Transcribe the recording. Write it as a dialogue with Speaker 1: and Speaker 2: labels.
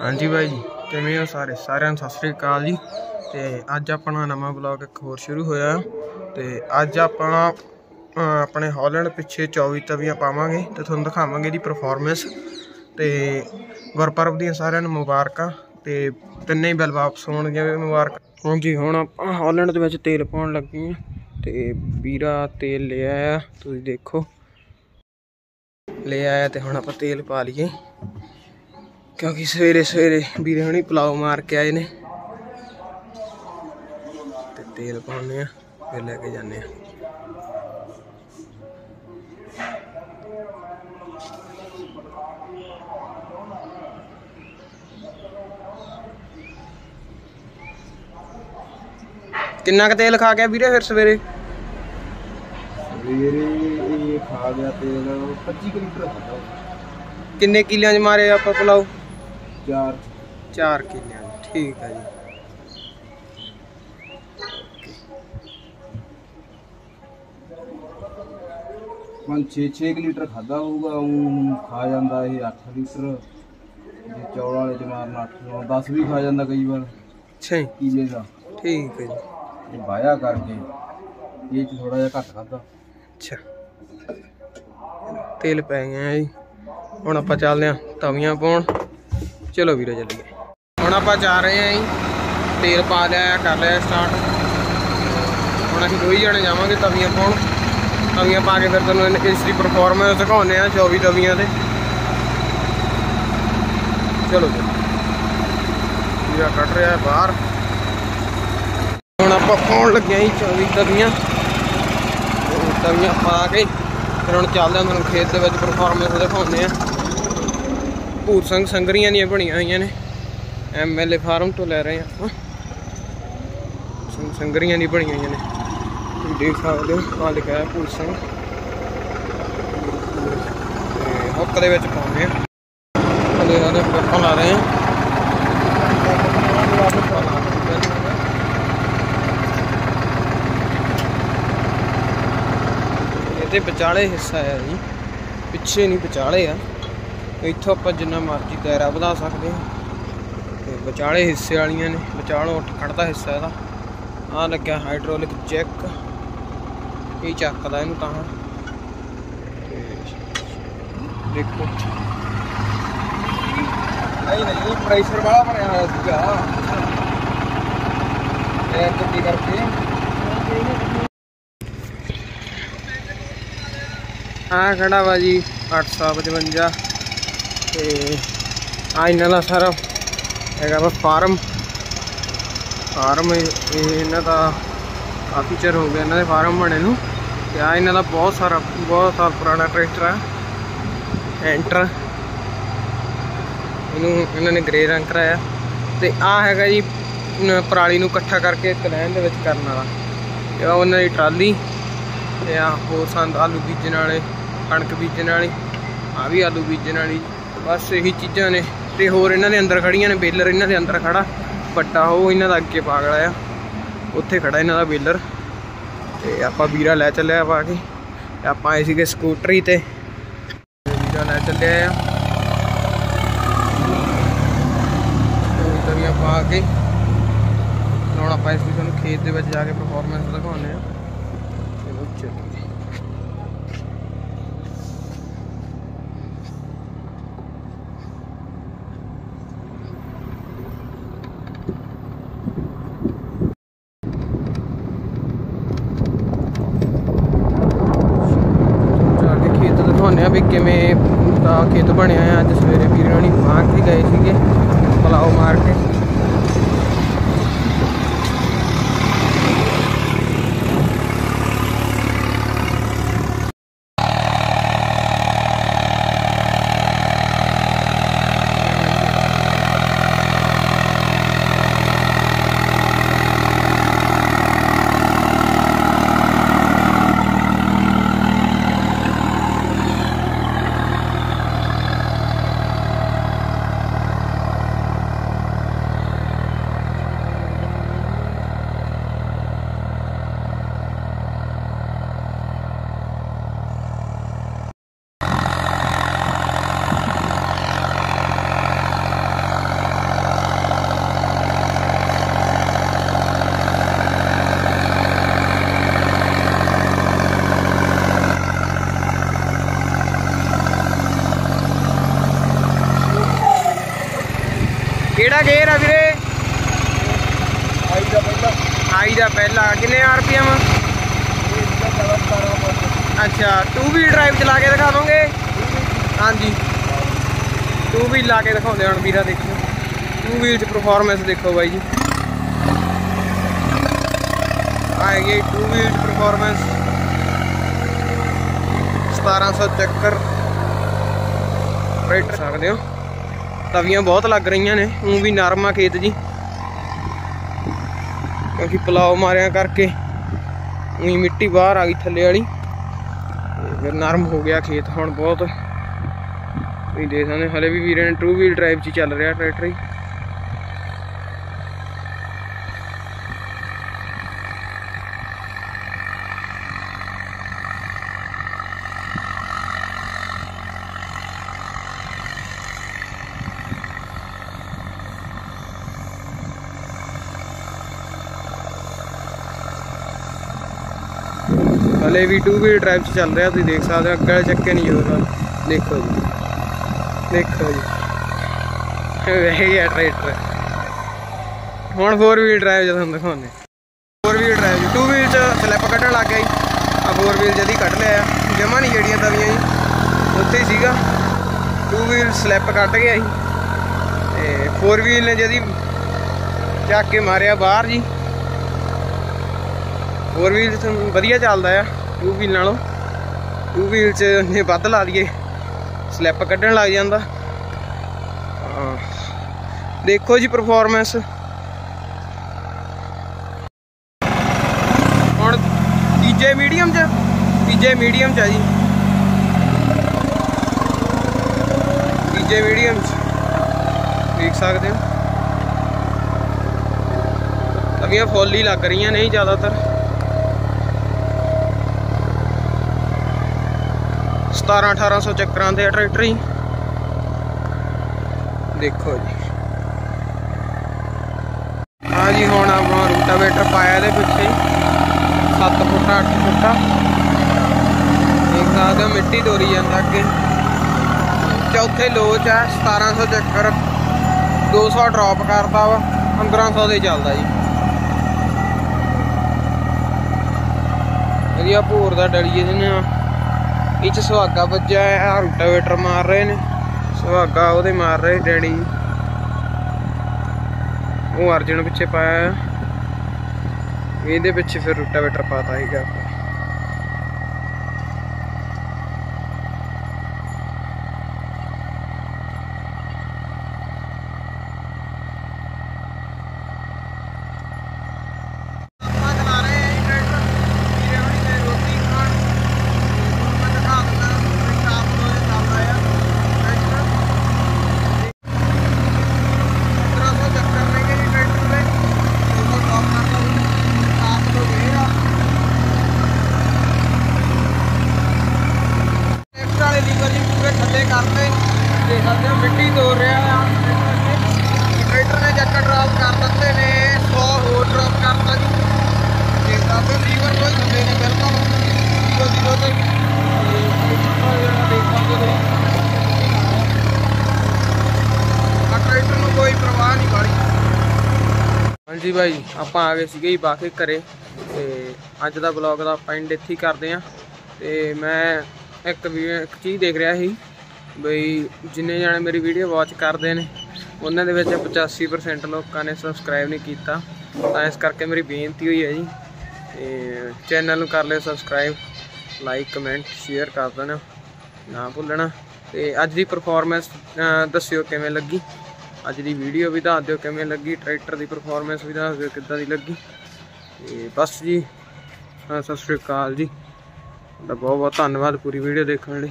Speaker 1: ਹਾਂਜੀ ਬਾਈ ਜੀ, ਕਿਵੇਂ ਹੋ ਸਾਰੇ? ਸਾਰਿਆਂ ਨੂੰ ਸਤਿ ਸ੍ਰੀ ਅਕਾਲ ਜੀ। ਤੇ ਅੱਜ ਆਪਣਾ ਨਵਾਂ ਬਲੌਗ ਇੱਕ ਹੋਰ ਸ਼ੁਰੂ ਹੋਇਆ। ਤੇ ਅੱਜ ਆਪਾਂ ਆਪਣੇ ਹਾਲੈਂਡ ਪਿੱਛੇ 24 ਤਵੀਆਂ ਪਾਵਾਂਗੇ ਤੇ ਤੁਹਾਨੂੰ ਦਿਖਾਵਾਂਗੇ ਇਹਦੀ ਪਰਫਾਰਮੈਂਸ ਤੇ ਗੁਰਪਰਬ ਦੀਆਂ ਸਾਰਿਆਂ ਨੂੰ ਮੁਬਾਰਕਾਂ। ਤੇ ਤਿੰਨੇ ਹੀ ਬਿੱਲ ਵਾਪਸ ਹੋਣਗੇ ਵੀ ਮੁਬਾਰਕ। ਹਾਂਜੀ, ਹੁਣ ਆਪਾਂ ਹਾਲੈਂਡ ਦੇ ਵਿੱਚ ਤੇਲ ਪਾਉਣ ਲੱਗੇ ਹਾਂ। ਤੇ ਵੀਰਾ ਤੇਲ ਲੈ ਆਇਆ, ਤੁਸੀਂ ਦੇਖੋ। ਲੈ ਆਇਆ ਤੇ ਹੁਣ ਆਪਾਂ ਤੇਲ ਪਾ ਲਈਏ। ਕਿਉਂਕਿ ਸਵੇਰੇ ਸਵੇਰੇ ਵੀਰੇ ਹੁਣੀ ਪਲਾਉ ਮਾਰ ਕੇ ਆਏ ਨੇ। ਤੇ ਤੇਲ ਪਾਉਣੇ ਆ ਫਿਰ ਲੈ ਕੇ ਜਾਂਦੇ ਆ। ਕਿੰਨਾ ਕ ਤੇਲ ਖਾ ਗਿਆ ਵੀਰੇ ਫਿਰ ਸਵੇਰੇ?
Speaker 2: ਸਵੇਰੇ ਇਹ ਖਾ ਗਿਆ ਤੇਲ 25 ਕੁ ਲੀਟਰ
Speaker 1: ਕਿੰਨੇ ਕਿੱਲਿਆਂ 'ਚ ਮਾਰੇ ਆਪਾਂ ਪਲਾਉ
Speaker 2: ਚਾਰ।
Speaker 1: 4 ਕਿੱਲਿਆਂ 'ਚ ਠੀਕ ਆ ਜੀ।
Speaker 2: ਪੰਜ 6 6 ਲੀਟਰ ਖਾਦਾ ਹੋਊਗਾ ਉਹ ਖਾ ਜਾਂਦਾ ਇਹ 8 ਲੀਟਰ। ਜੇ ਚੌਲ ਵਾਲੇ ਚ ਮਾਰਨਾ 8 9 10 ਵੀ ਖਾ ਜਾਂਦਾ ਕਈ ਵਾਰ।
Speaker 1: ਅੱਛਾ ਜੀ।
Speaker 2: ਕੀਲੇ ਦਾ।
Speaker 1: ਠੀਕ ਹੈ ਜੀ।
Speaker 2: ਇਹ ਵਾਇਆ ਕਰਕੇ ਇਹ ਚ ਥੋੜਾ ਜਿਹਾ ਘੱਟ ਖਾਦਾ
Speaker 1: ਅੱਛਾ। ਤੇਲ ਪੈ ਗਿਆ ਜੀ। ਹੁਣ ਆਪਾਂ ਚੱਲਦੇ ਆਂ ਤਵੀਆਂ ਪਾਉਣ। ਚਲੋ ਵੀਰੋ, ਚੱਲੀਏ। ਹੁਣ ਆਪਾਂ ਜਾ ਰਹੇ ਆਂ ਜੀ। ਤੇਲ ਪਾ ਲਿਆ, ਕਰ ਲਿਆ ਸਟਾਰਟ ਹੁਣ ਅਸੀਂ ਦੋਈ ਜਾਣੇ ਜਾਵਾਂਗੇ ਤਵੀਆਂ ਪਾਉਣ। ਤਵੀਆਂ ਪਾ ਕੇ ਫਿਰ ਤੁਹਾਨੂੰ ਇਸ ਦੀ ਪਰਫਾਰਮੈਂਸ ਦਿਖਾਉਂਦੇ ਆ 24 ਤਵੀਆਂ ਤੇ ਚਲੋ ਜੀ। ਵੀਰਾ ਕੱਢ ਰਿਹਾ ਬਾਹਰ। ਹੁਣ ਆਪਾਂ ਪਾਉਣ ਲੱਗੇ ਆਂ ਜੀ 24 ਤਵੀਆਂ। ਤਵੀਆਂ ਪਾ ਕੇ ਫਿਰ ਹੁਣ ਚੱਲਦੇ ਹਾਂ ਤੁਹਾਨੂੰ ਖੇਤ ਦੇ ਵਿੱਚ ਪਰਫਾਰਮੈਂਸ ਦਿਖਾਉਂਦੇ ਆ ਭੂਤ ਸਿੰਘ ਸੰਗਰੀਆਂ ਦੀਆਂ ਬਣੀਆਂ ਹੋਈਆਂ ਨੇ। ਐਮਐਲਏ ਫਾਰਮ ਤੋਂ ਲੈ ਰਹੇ ਆ ਸੰਗਰੀਆਂ ਦੀ ਬਣੀਆਂ ਹੋਈਆਂ ਨੇ। ਤੁਸੀਂ ਦੇਖ ਸਕਦੇ ਹੋ ਆ ਲਿਖਿਆ ਭੂਤ ਸਿੰਘ ਹੁੱਕ ਦੇ ਵਿੱਚ ਪਾਉਂਦੇ ਆ ਹਲੇ ਉਹਦੇ ਆਪਾਂ ਲਾ ਰਹੇ ਆ ਇਹਦੇ ਵਿਚਾਲੇ ਹਿੱਸਾ ਆ ਜੀ। ਪਿੱਛੇ ਨਹੀਂ, ਵਿਚਾਲੇ ਆ। ਇੱਥੋਂ ਆਪਾਂ ਜਿੰਨਾ ਮਰਜ਼ੀ ਦਾਇਰਾ ਵਧਾ ਸਕਦੇ ਹਾਂ। ਤੇ ਵਿਚਾਲੇ ਹਿੱਸੇ ਵਾਲੀਆਂ ਨੇ, ਵਿਚਾਲੋਂ ਉੱਠ ਖੜਦਾ ਹਿੱਸਾ ਇਹਦਾ। ਆ ਲੱਗਿਆ ਹਾਈਡ੍ਰੋਲਿਕ ਚੈੱਕ ਇਹ ਚੱਕਦਾ ਇਹਨੂੰ ਤਾਂ। ਦੇਖੋ।
Speaker 2: ਨਹੀਂ ਨਹੀਂ ਪ੍ਰੈਸ਼ਰ ਵਾਲਾ ਬਣਿਆ ਹੋਇਆ ਸੀਗਾ। ਇਹ ਚੱਕੀ ਕਰਕੇ।
Speaker 1: ਆ ਖੜਾ ਵਾ ਜੀ 855 ਤੇ ਆ ਇਹਨਾਂ ਦਾ ਸਾਰਾ ਹੈਗਾ ਵਾ ਫਾਰਮ। ਫਾਰਮ ਇਹਨਾਂ ਦਾ ਕਾਫੀ ਚਿਰ ਹੋ ਗਿਆ ਇਹਨਾਂ ਦੇ ਫਾਰਮ ਬਣੇ ਨੂੰ। ਤੇ ਆ ਇਹਨਾਂ ਦਾ ਬਹੁਤ ਸਾਰਾ, ਬਹੁਤ ਸਾਲ ਪੁਰਾਣਾ ਟਰੈਕਟਰ ਆ। ਐਂਟਰ। ਇਹਨੂੰ, ਇਹਨਾਂ ਨੇ ਗ੍ਰੇ ਰੰਗ ਕਰਾਇਆ। ਤੇ ਆ ਹੈਗਾ ਜੀ ਪਰਾਲੀ ਨੂੰ ਇਕੱਠਾ ਕਰਕੇ ਇੱਕ ਲਾਈਨ ਦੇ ਵਿੱਚ ਕਰਨ ਵਾਲਾ। ਤੇ ਆਹ ਉਹਨਾਂ ਦੀ ਟਰਾਲੀ। ਤੇ ਆ ਹੋਰ ਸੰਦ, ਆਲੂ ਬੀਜਣ ਵਾਲੇ, ਕਣਕ ਬੀਜਣ ਵਾਲੀ। ਆ ਵੀ ਆਲੂ ਬੀਜਣ ਵਾਲੀ। ਬਸ ਇਹੀ ਚੀਜ਼ਾਂ ਨੇ। ਤੇ ਹੋਰ ਇਹਨਾਂ ਦੇ ਅੰਦਰ ਖੜੀਆਂ ਨੇ ਬੇਲਰ, ਇਹਨਾਂ ਦੇ ਅੰਦਰ ਖੜਾ। ਵੱਡਾ ਉਹ ਇਹਨਾਂ ਦਾ ਅੱਗੇ ਪਾਗਲਾ ਆ ਉੱਥੇ ਖੜਾ ਇਹਨਾਂ ਦਾ ਬੇਲਰ। ਤੇ ਆਪਾਂ ਵੀਰਾ ਲੈ ਚੱਲਿਆ ਪਾ ਕੇ ਆਪਾਂ ਆਏ ਸੀਗੇ ਸਕੂਟਰੀ ਤੇ। ਵੀਰਾ ਲੈ ਚੱਲਿਆ ਆ। ਤੇ ਤਵੀਆਂ ਪਾ ਕੇ ਹੁਣ ਆਪਾਂ ਇਸ ਨੂੰ ਖੇਤ ਦੇ ਵਿੱਚ ਜਾ ਕੇ ਪਰਫਾਰਮੈਂਸ ਦਿਖਾਉਂਦੇ ਆ ਚਲੋ ਚੱਲੀਏ ਜਾ ਕੇ ਖੇਤ ਦਿਖਾਉਂਦੇ ਆ ਵੀ ਕਿਵੇਂ ਦਾ ਖੇਤ ਬਣਿਆ ਆ ਅੱਜ ਸਵੇਰੇ। ਵੀਰੇ ਹੋਣੀ ਮਾਰ ਕੇ ਗਏ ਸੀਗੇ ਪਲਾਓ ਮਾਰ ਕੇ ਕਿਹੜਾ ਗੇਅਰ ਆ ਵੀਰੇ?
Speaker 2: ਆਈ ਦਾ ਪਹਿਲਾਂ।
Speaker 1: ਆਈ ਦਾ ਪਹਿਲਾ। ਕਿੰਨੇ ਆਰਪੀਐਮ
Speaker 2: ਇਹ ਜਿਹੜਾ ਚਲਾ 17 ਪਰ
Speaker 1: ਅੱਛਾ 2 ਵੀਲ ਡਰਾਈਵ ਚਲਾ ਕੇ ਦਿਖਾ ਦੋਗੇ? ਹਾਂਜੀ। 2 ਵੀਲ ਲਾ ਕੇ ਦਿਖਾਉਂਦੇ ਹੁਣ ਵੀਰਾ ਦੇਖੋ। 2 ਵੀਲ ਚ ਪਰਫਾਰਮੈਂਸ ਦੇਖੋ ਬਾਈ ਜੀ। ਆਏਗੀ 2 ਵੀਲ ਪਰਫਾਰਮੈਂਸ 1700 ਚੱਕਰ। ਰਾਈਟ ਸਕਦੇ ਹੋ? ਤਵੀਆਂ ਬਹੁਤ ਲੱਗ ਰਹੀਆਂ ਨੇ ਉਹ ਵੀ ਨਰਮ ਆ ਖੇਤ ਜੀ। ਕਿਉਂਕਿ ਪਲਾਓ ਮਾਰਿਆਂ ਕਰਕੇ ਉਹੀ ਮਿੱਟੀ ਬਾਹਰ ਆ ਗਈ ਥੱਲੇ ਵਾਲੀ। ਫਿਰ ਨਰਮ ਹੋ ਗਿਆ ਖੇਤ ਹੁਣ ਬਹੁਤ। ਤੁਸੀਂ ਦੇਖ ਸਕਦੇ ਹੋ, ਹਲੇ ਵੀ ਵੀਰੇ ਨੇ ਟੂ ਵੀਲ ਡਰਾਈਵ 'ਚ ਚੱਲ ਰਿਹਾ ਟਰੈਕਟਰ ਹੀ। ਹਲੇ ਵੀ ਟੂ ਵੀਲ ਡਰਾਈਵ 'ਚ ਚੱਲ ਰਿਹਾ, ਤੁਸੀਂ ਦੇਖ ਸਕਦੇ ਹੋ, ਅੱਗੇ ਚੱਕੇ ਨਹੀਂ ਹੋਗਾ ਦੇਖੋ ਜੀ। ਦੇਖੋ ਜੀ। ਵਹਿ ਗਿਆ ਟਰੈਕਟਰ ਹੁਣ 4 ਵੀਲ ਡਰਾਈਵ ਜਦੋਂ ਤੁਹਾਨੂੰ ਦਿਖਾਉਂਦੇ। 4 ਵੀਲ ਡਰਾਈਵ ਜੀ। ਟੂ ਵੀਲ 'ਚ ਸਲਿੱਪ ਕੱਢਣ ਲੱਗ ਗਿਆ ਜੀ। ਆ 4 ਵੀਲ ਜਦੀ ਕੱਢ ਲਿਆ। ਜਮਾ ਨਹੀਂ ਜਿਹੜੀਆਂ ਤਵੀਆਂ ਜੀ। ਉੱਥੇ ਹੀ ਸੀਗਾ। ਟੂ ਵੀਲ ਸਲਿੱਪ ਕੱਢ ਗਿਆ ਜੀ। ਤੇ 4 ਵੀਲ ਨੇ ਜਦੀ ਚੱਕ ਕੇ ਮਾਰਿਆ ਬਾਹਰ ਜੀ। ਫੋਰ ਵੀਲ ਚ ਵਧੀਆ ਚੱਲਦਾ ਆ। ਟੂ ਵੀਲ ਨਾਲੋਂ ਟੂ ਵੀਲ ਚ ਨੇ ਵੱਧ ਲਾ ਲਈਏ ਸਲਿੱਪ ਕੱਢਣ ਲੱਗ ਜਾਂਦਾ। ਹਾਂ। ਦੇਖੋ ਜੀ ਪਰਫਾਰਮੈਂਸ ਹੁਣ ਤੀਜੇ ਮੀਡੀਅਮ ਚ, ਤੀਜੇ ਮੀਡੀਅਮ ਚ ਆ ਜੀ। ਤੀਜੇ ਮੀਡੀਅਮ ਚ, ਦੇਖ ਸਕਦੇ ਹੋ। ਤਵੀਆਂ ਫੁੱਲ ਹੀ ਲੱਗ ਰਹੀਆਂ ਨਹੀਂ ਜ਼ਿਆਦਾਤਰ। 17 1800 ਚੱਕਰਾਂ ਦੇ ਟਰੈਕਟਰ ਹੀ। ਦੇਖੋ ਜੀ। ਹਾਂ ਜੀ, ਹੁਣ ਆਪਾਂ ਰੂਟਾਵੇਟਰ ਪਾਇਆ ਇਹਦੇ ਪਿੱਛੇ 7 ਫੁੱਟ 8 ਫੁੱਟ। ਇੱਕ ਸਕਦੇ ਮਿੱਟੀ ਤੋਰੀ ਜਾਂਦਾ ਅੱਗੇ। ਚੌਥੇ ਲੋਚ ਆ 1700 ਚੱਕਰ। 200 ਡ੍ਰੌਪ ਕਰਦਾ ਵਾ 1500 ਦੇ ਚੱਲਦਾ ਜੀ। ਵਧੀਆ ਭੋਰ ਦਾ ਡਲੀਏ ਜਿਹਨੇ ਇਹ ਚ ਸੁਹਾਗਾ ਵੱਜਿਆ ਆ ਰੂਟਾਵੇਟਰ ਮਾਰ ਰਹੇ ਨੇ। ਸੁਹਾਗਾ ਉਹਦੇ ਮਾਰ ਰਹੇ ਡੈਡੀ। ਉਹ ਅਰਜਨ ਪਿੱਛੇ ਪਾਇਆ ਇਹਦੇ ਪਿੱਛੇ ਫਿਰ ਰੂਟਾਵੇਟਰ ਪਾਤਾ ਸੀਗਾ ਆਪਾਂ ਆਪਾਂ ਚਲਾ ਰਹੇ ਆ ਜੀ ਟਰੈਕਟਰ ਵੀਰੇ ਹੁਣੀ ਨੇ ਰੋਟੀ ਖਾਣ ਮੈਂ ਦਿਖਾ ਦਿੰਦਾ ਸ਼ਾਮ ਨੂੰ ਇਹ ਚੱਲਦਾ ਆ ਟਰੈਕਟਰ 1500 ਚੱਕਰ ਲੈਂਗੇ ਜੀ ਟਰੈਕਟਰ ਦੇ 200 ਟੌਪ ਕਰਦਾ ਆਪ ਤੋਂ ਗਏ ਆ ਟਰੈਕਟਰ ਵਾਲੇ ਲੀਵਰ ਜੀ ਪੂਰੇ ਥੱਲੇ ਕਰਤੇ ਦੇਖ ਸਕਦੇ ਹੋ ਮਿੱਟੀ ਤੋੜ ਰਿਹਾ ਆ ਟਰੈਕਟਰ ਨੇ ਜੱਕਰ ਡ੍ਰੌਪ ਕਰ ਦਿੱਤੇ ਨੇ 100 ਹੋਰ ਡ੍ਰੌਪ ਕਰਤਾ ਜੀ ਦੇਖ ਸਕਦੇ ਹੋ ਲੀਵਰ ਕੋਈ ਥੱਲੇ ਨੇ ਬਿਲਕੁਲ ਜ਼ੀਰੋ ਜ਼ੀਰੋ ਤੇ ਆ ਟਰੈਕਟਰ ਨੂੰ ਕੋਈ ਪਰਵਾਹ ਨਹੀਂ ਵਾਲੀ ਹਾਂਜੀ ਭਾਈ, ਆਪਾਂ ਆ ਗਏ ਸੀਗੇ ਜੀ ਬਾਕੀ ਘਰੇ ਤੇ ਅੱਜ ਦਾ ਵਲੌਗ ਦਾ ਆਪਾਂ ਐਂਡ ਇੱਥੇ ਹੀ ਕਰਦੇ ਆ ਤੇ ਮੈਂ ਇੱਕ ਵੀ, ਇੱਕ ਚੀਜ਼ ਦੇਖ ਰਿਹਾ ਸੀ ਬਈ ਜਿੰਨੇ ਜਾਣੇ ਮੇਰੀ ਵੀਡੀਓ ਵਾਚ ਕਰਦੇ ਨੇ, ਉਹਨਾਂ ਦੇ ਵਿੱਚ 85% ਲੋਕਾਂ ਨੇ ਸਬਸਕ੍ਰਾਈਬ ਨਹੀਂ ਕੀਤਾ। ਤਾਂ ਇਸ ਕਰਕੇ ਮੇਰੀ ਬੇਨਤੀ ਹੋਈ ਹੈ ਜੀ, ਤੇ ਚੈਨਲ ਨੂੰ ਕਰ ਲਿਓ ਸਬਸਕ੍ਰਾਈਬ ਲਾਈਕ ਕਮੈਂਟ ਸ਼ੇਅਰ ਕਰ ਦੇਣਾ, ਨਾ ਭੁੱਲਣਾ। ਤੇ ਅੱਜ ਦੀ ਪਰਫਾਰਮੈਂਸ ਦੱਸਿਓ ਕਿਵੇਂ ਲੱਗੀ। ਅੱਜ ਦੀ ਵੀਡੀਓ ਵੀ ਦੱਸ ਦਿਓ ਕਿਵੇਂ ਲੱਗੀ ਟਰੈਕਟਰ ਦੀ ਪਰਫਾਰਮੈਂਸ ਵੀ ਦੱਸ ਦਿਓ ਕਿੱਦਾਂ ਦੀ ਲੱਗੀ। ਤੇ ਬਸ ਜੀ ਸਤਿ ਸ਼੍ਰੀ ਅਕਾਲ ਜੀ। ਤੁਹਾਡਾ ਬਹੁਤ ਬਹੁਤ ਧੰਨਵਾਦ ਪੂਰੀ ਵੀਡੀਓ ਦੇਖਣ ਲਈ।